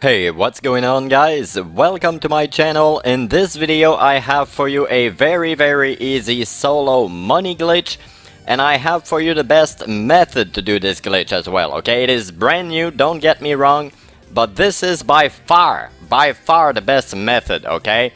Hey, what's going on guys? Welcome to my channel. In this video I have for you a very very easy solo money glitch and I have for you the best method to do this glitch as well, okay? It is brand new, don't get me wrong, but this is by far, by far the best method, okay?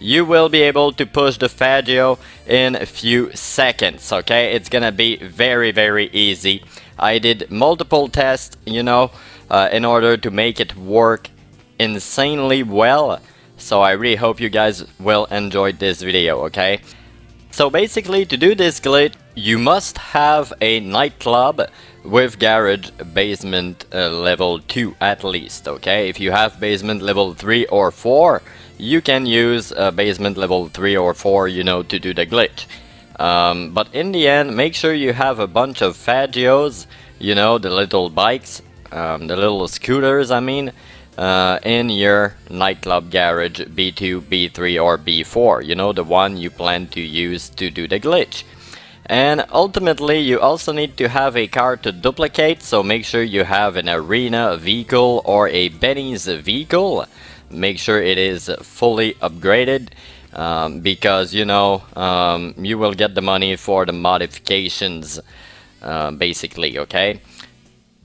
You will be able to push the Faggio in a few seconds, okay? It's gonna be very very easy. I did multiple tests, you know, uh, in order to make it work insanely well. So I really hope you guys will enjoy this video, okay? So basically, to do this glitch, you must have a nightclub with garage basement uh, level 2 at least, okay? If you have basement level 3 or 4, you can use uh, basement level 3 or 4, you know, to do the glitch. Um, but in the end, make sure you have a bunch of Faggios, you know, the little bikes, um, the little scooters, I mean, uh, in your nightclub garage B2, B3 or B4, you know, the one you plan to use to do the glitch. And ultimately you also need to have a car to duplicate, so make sure you have an arena vehicle or a Benny's vehicle. Make sure it is fully upgraded. Um, because you know um, you will get the money for the modifications uh, basically okay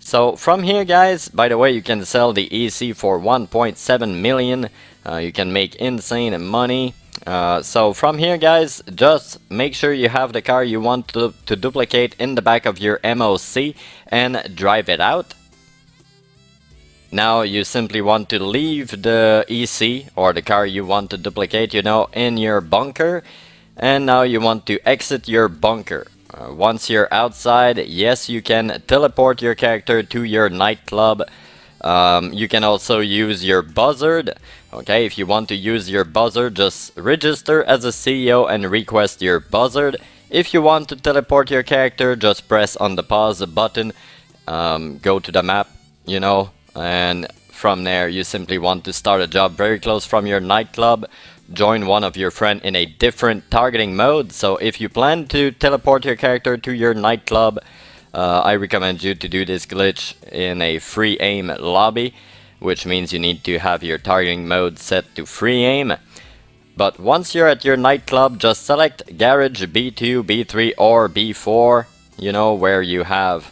so from here guys, by the way, you can sell the EC for 1.7 million. Uh, you can make insane money. Uh, so from here guys, just make sure you have the car you want to, to duplicate in the back of your MOC and drive it out. Now you simply want to leave the EC or the car you want to duplicate, you know, in your bunker. And now you want to exit your bunker. Uh, once you're outside, yes, you can teleport your character to your nightclub. Um, you can also use your buzzard. Okay, if you want to use your buzzard, just register as a CEO and request your buzzard. If you want to teleport your character, just press on the pause button, um, go to the map, you know, and from there you simply want to start a job very close from your nightclub join one of your friend in a different targeting mode. So if you plan to teleport your character to your nightclub, uh, I recommend you to do this glitch in a free aim lobby, which means you need to have your targeting mode set to free aim. But once you're at your nightclub, just select Garage B2, B3 or B4, you know, where you have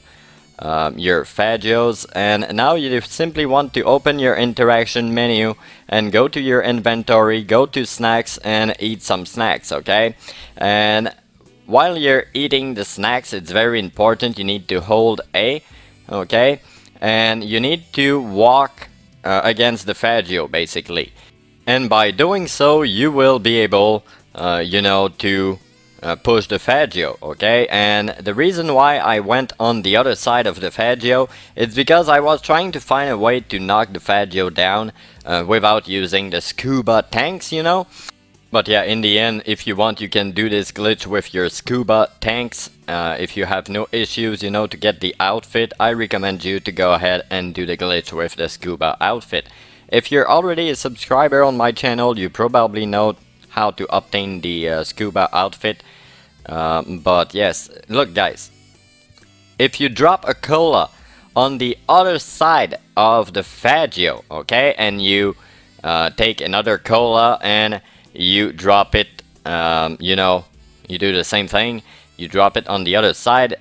um, your Faggios and now you simply want to open your interaction menu and go to your inventory, go to snacks and eat some snacks, okay? And while you're eating the snacks, it's very important you need to hold A, okay? And you need to walk uh, against the Faggio basically. And by doing so, you will be able, uh, you know, to uh, push the Faggio, okay? And the reason why I went on the other side of the Faggio is because I was trying to find a way to knock the Faggio down uh, without using the scuba tanks, you know? But yeah, in the end, if you want, you can do this glitch with your scuba tanks. Uh, if you have no issues, you know, to get the outfit, I recommend you to go ahead and do the glitch with the scuba outfit. If you're already a subscriber on my channel, you probably know how to obtain the uh, scuba outfit. Um, but yes, look guys, if you drop a cola on the other side of the Faggio, okay, and you uh, take another cola and you drop it, um, you know, you do the same thing, you drop it on the other side.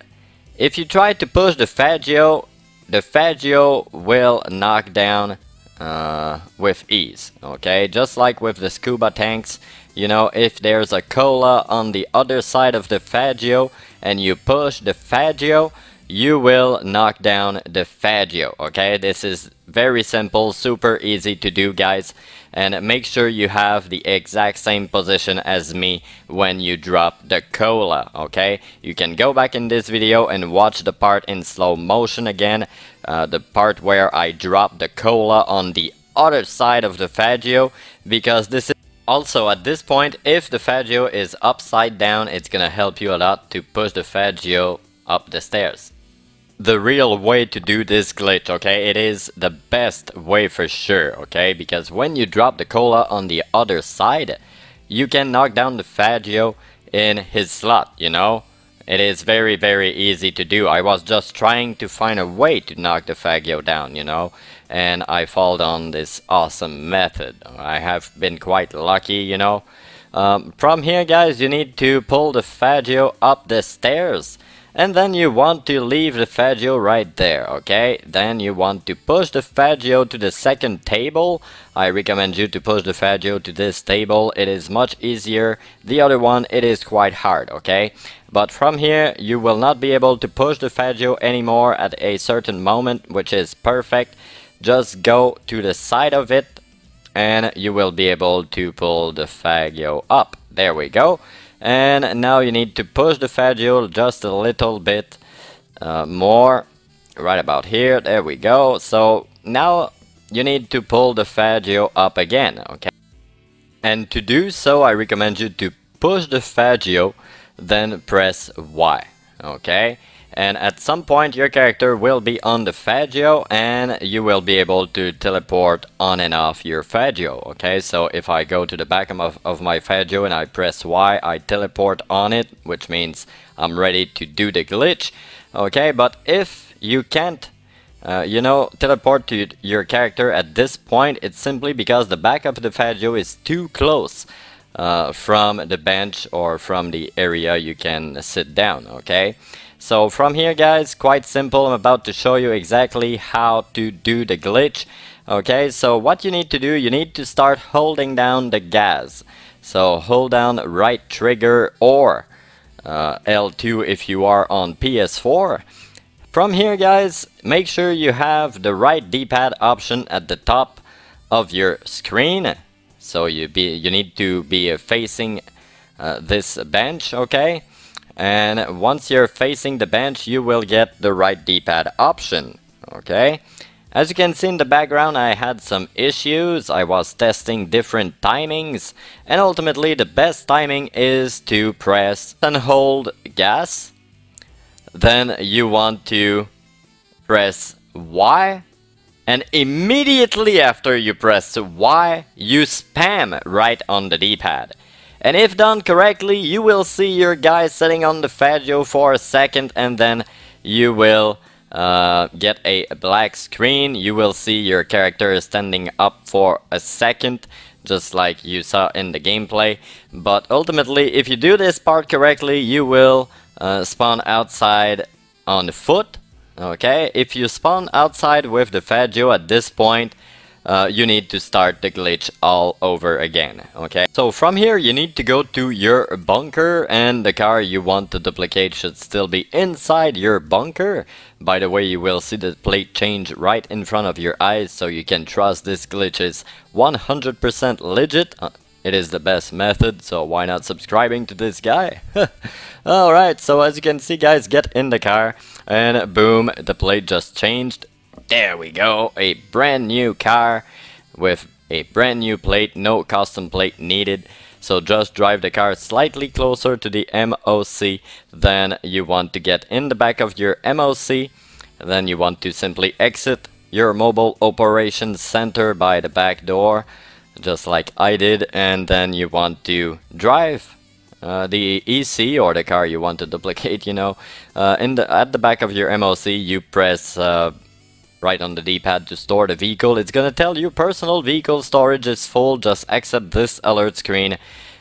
If you try to push the Faggio, the Faggio will knock down uh, with ease, okay? Just like with the scuba tanks, you know, if there's a cola on the other side of the Faggio and you push the Faggio, you will knock down the Faggio, okay? This is very simple, super easy to do, guys. And make sure you have the exact same position as me when you drop the cola, okay? You can go back in this video and watch the part in slow motion again. Uh, the part where I drop the cola on the other side of the Faggio because this is also at this point if the Faggio is upside down it's gonna help you a lot to push the Faggio up the stairs. The real way to do this glitch, okay, it is the best way for sure, okay, because when you drop the cola on the other side, you can knock down the Faggio in his slot, you know, It is very very easy to do. I was just trying to find a way to knock the Faggio down, you know, and I followed on this awesome method. I have been quite lucky, you know. Um, from here guys, you need to pull the Faggio up the stairs and then you want to leave the Faggio right there, okay? Then you want to push the Faggio to the second table. I recommend you to push the Faggio to this table. It is much easier. The other one, it is quite hard, okay? But from here, you will not be able to push the Faggio anymore at a certain moment, which is perfect. Just go to the side of it and you will be able to pull the Faggio up. There we go and now you need to push the Faggio just a little bit uh, more right about here. There we go. So now you need to pull the Faggio up again okay? And to do so I recommend you to push the Faggio then press Y okay and at some point your character will be on the Faggio and you will be able to teleport on and off your Faggio okay so if I go to the back of, of my Faggio and I press Y I teleport on it which means I'm ready to do the glitch okay but if you can't uh, you know, teleport to your character at this point, it's simply because the back of the Faggio is too close uh, from the bench or from the area you can sit down, okay? So from here guys, quite simple, I'm about to show you exactly how to do the glitch. Okay, so what you need to do, you need to start holding down the gas. So hold down right trigger or uh, L2 if you are on PS4. From here guys, make sure you have the right D-pad option at the top of your screen. So you be you need to be facing uh, this bench, okay? And once you're facing the bench you will get the right D-pad option okay? As you can see in the background I had some issues. I was testing different timings and ultimately the best timing is to press and hold gas. Then you want to press Y and immediately after you press Y you spam right on the D-pad and if done correctly, you will see your guy sitting on the Faggio for a second and then you will uh, get a black screen. You will see your character standing up for a second, just like you saw in the gameplay. But ultimately, if you do this part correctly, you will uh, spawn outside on foot. Okay, if you spawn outside with the Faggio at this point, uh, you need to start the glitch all over again, okay? So from here you need to go to your bunker and the car you want to duplicate should still be inside your bunker. By the way, you will see the plate change right in front of your eyes so you can trust this glitch is 100% legit. Uh, it is the best method, so why not subscribing to this guy? Alright, so as you can see guys, get in the car and boom, the plate just changed there we go, a brand new car with a brand new plate, no custom plate needed. So just drive the car slightly closer to the MOC then you want to get in the back of your MOC. Then you want to simply exit your mobile operations center by the back door just like I did and then you want to drive uh, the EC or the car you want to duplicate you know uh, in the at the back of your MOC you press uh, right on the D-pad to store the vehicle. It's gonna tell you personal vehicle storage is full, just accept this alert screen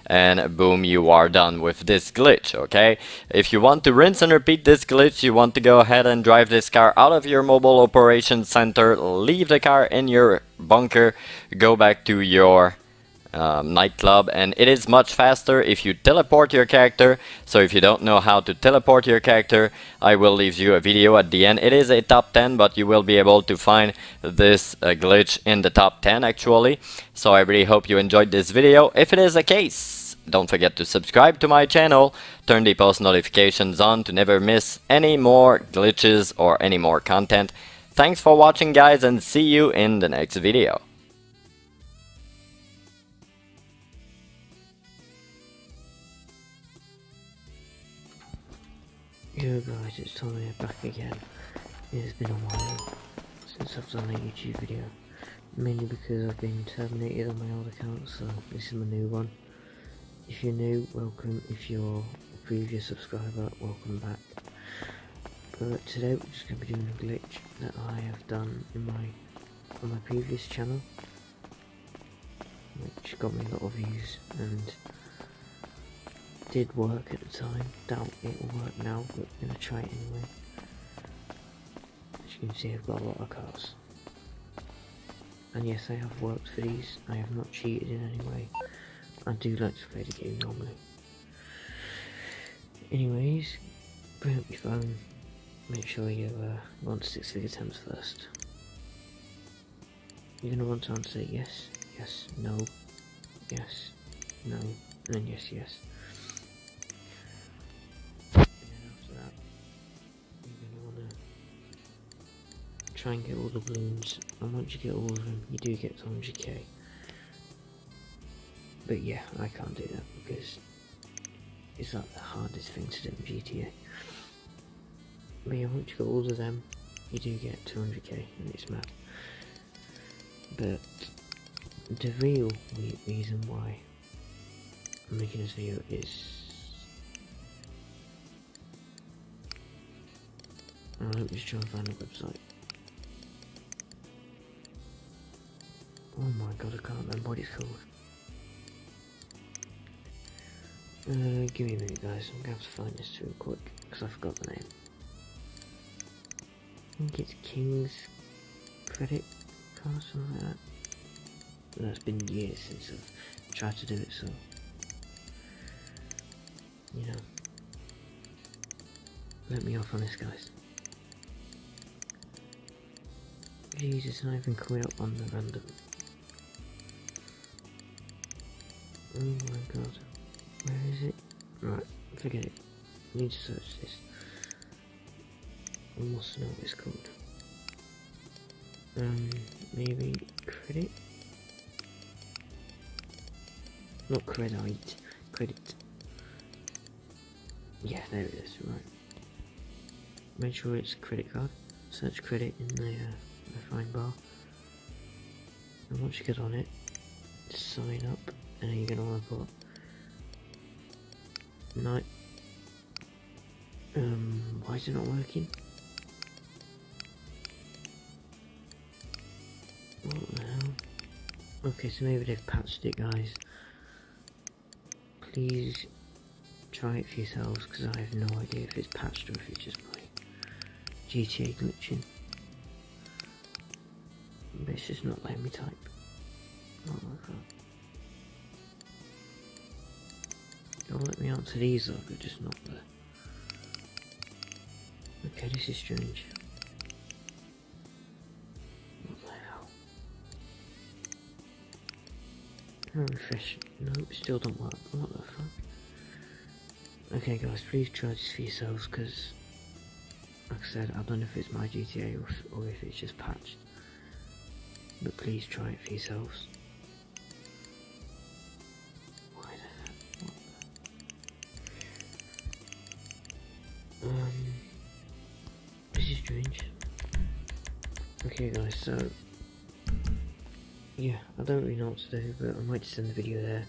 and boom you are done with this glitch okay if you want to rinse and repeat this glitch you want to go ahead and drive this car out of your mobile operations center leave the car in your bunker go back to your um, nightclub and it is much faster if you teleport your character. So if you don't know how to teleport your character I will leave you a video at the end. It is a top 10 but you will be able to find this uh, glitch in the top 10 actually. So I really hope you enjoyed this video. If it is the case don't forget to subscribe to my channel. Turn the post notifications on to never miss any more glitches or any more content. Thanks for watching guys and see you in the next video Yo guys, it's Tommy back again. It has been a while since I've done a YouTube video. Mainly because I've been terminated on my old account, so this is my new one. If you're new, welcome. If you're a previous subscriber, welcome back. But today we're just going to be doing a glitch that I have done in my on my previous channel, which got me a lot of views and did work at the time. Doubt it will work now, but I'm to try it anyway. As you can see I've got a lot of cars. And yes, I have worked for these. I have not cheated in any way. I do like to play the game normally. Anyways, bring up your phone. Make sure you uh, want six figure attempts first. You're to want to answer yes, yes, no, yes, no, and then yes, yes. Try and get all the balloons, and once you get all of them, you do get 200k. But yeah, I can't do that because it's like the hardest thing to do in GTA. But yeah, once you get all of them, you do get 200k, and it's mad. But the real reason why I'm making this video is I'm just trying to find a website. Oh my god, I can't remember what it's called. Uh, give me a minute guys, I'm gonna have to find this real quick, because I forgot the name. I think it's King's Credit Card, something like that. And that's been years since I've tried to do it, so... You know... Let me off on this, guys. Jesus, it's not even coming up on the random. Oh my god. Where is it? Right, forget it. I need to search this. I must know what it's called. Um, maybe credit? Not credit, credit. Yeah, there it is, right. Make sure it's credit card. Search credit in the, uh, the find bar. And once you get on it, sign up, you're going to want to put night. Um, why is it not working? What the hell? Okay, so maybe they've patched it, guys. Please try it for yourselves, because I have no idea if it's patched or if it's just my GTA glitching. But it's just not letting me type. Oh my god. Don't let me answer these though, they're just not there. Okay, this is strange. What the hell? Refresh. No, still don't work. What the fuck? Okay guys, please try this for yourselves because, like I said, I don't know if it's my GTA or, or if it's just patched. But please try it for yourselves. Um, this is strange. Okay guys, so, yeah, I don't really know what to do, but I might just send the video there.